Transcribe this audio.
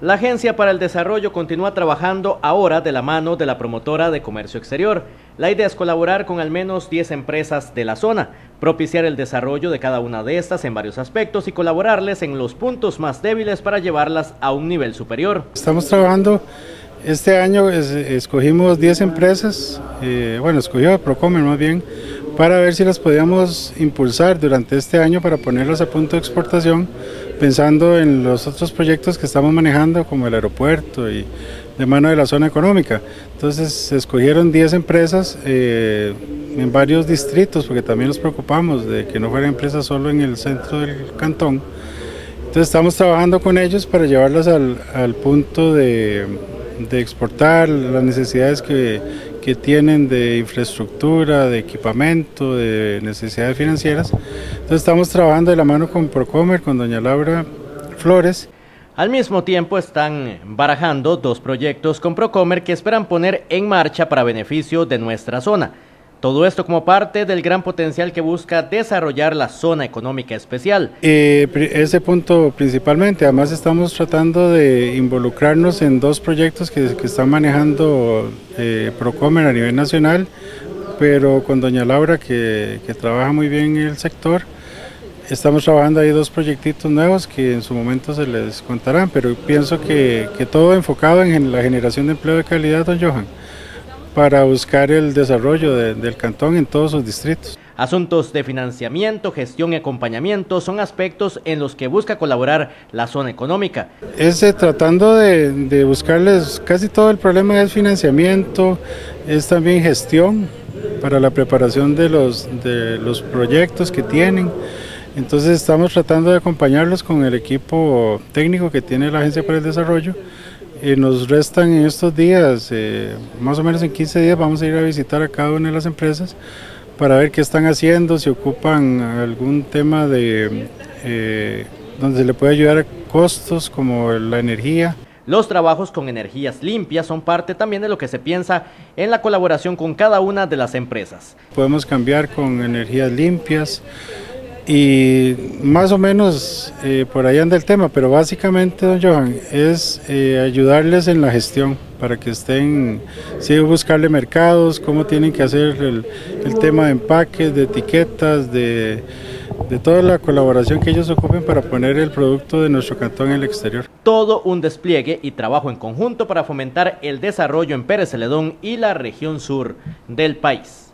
La Agencia para el Desarrollo continúa trabajando ahora de la mano de la promotora de comercio exterior. La idea es colaborar con al menos 10 empresas de la zona, propiciar el desarrollo de cada una de estas en varios aspectos y colaborarles en los puntos más débiles para llevarlas a un nivel superior. Estamos trabajando, este año escogimos 10 empresas, eh, bueno, escogió Procomer más bien, para ver si las podíamos impulsar durante este año para ponerlas a punto de exportación, pensando en los otros proyectos que estamos manejando, como el aeropuerto y de mano de la zona económica. Entonces se escogieron 10 empresas eh, en varios distritos, porque también nos preocupamos de que no fueran empresas solo en el centro del cantón. Entonces estamos trabajando con ellos para llevarlas al, al punto de, de exportar las necesidades que, que tienen de infraestructura, de equipamiento, de necesidades financieras. Entonces estamos trabajando de la mano con Procomer, con doña Laura Flores. Al mismo tiempo están barajando dos proyectos con Procomer que esperan poner en marcha para beneficio de nuestra zona. Todo esto como parte del gran potencial que busca desarrollar la zona económica especial. Eh, ese punto principalmente, además estamos tratando de involucrarnos en dos proyectos que, que están manejando eh, Procomer a nivel nacional, pero con doña Laura que, trabaja muy bien en el sector. Estamos trabajando ahí dos proyectitos nuevos que en su momento se les contarán, pero pienso que todo enfocado en la generación de empleo de calidad, don Johan para buscar el desarrollo del cantón en todos sus distritos. Asuntos de financiamiento, gestión y acompañamiento son aspectos en los que busca colaborar la zona económica. Es tratando de, buscarles, casi todo el problema es financiamiento, es también gestión para la preparación de los, de los proyectos que tienen. Entonces estamos tratando de acompañarlos con el equipo técnico que tiene la Agencia para el Desarrollo y nos restan en estos días, eh, más o menos en 15 días, vamos a ir a visitar a cada una de las empresas para ver qué están haciendo, si ocupan algún tema de eh, donde se le puede ayudar a costos como la energía. Los trabajos con energías limpias son parte también de lo que se piensa en la colaboración con cada una de las empresas. Podemos cambiar con energías limpias, y más o menos eh, por ahí anda el tema, pero básicamente, don Johan, es eh, ayudarles en la gestión para que estén, sí, buscarle mercados, cómo tienen que hacer el, tema de empaques, de etiquetas, de, de toda la colaboración que ellos ocupen para poner el producto de nuestro cantón en el exterior. Todo un despliegue y trabajo en conjunto para fomentar el desarrollo en Pérez Celedón y la región sur del país.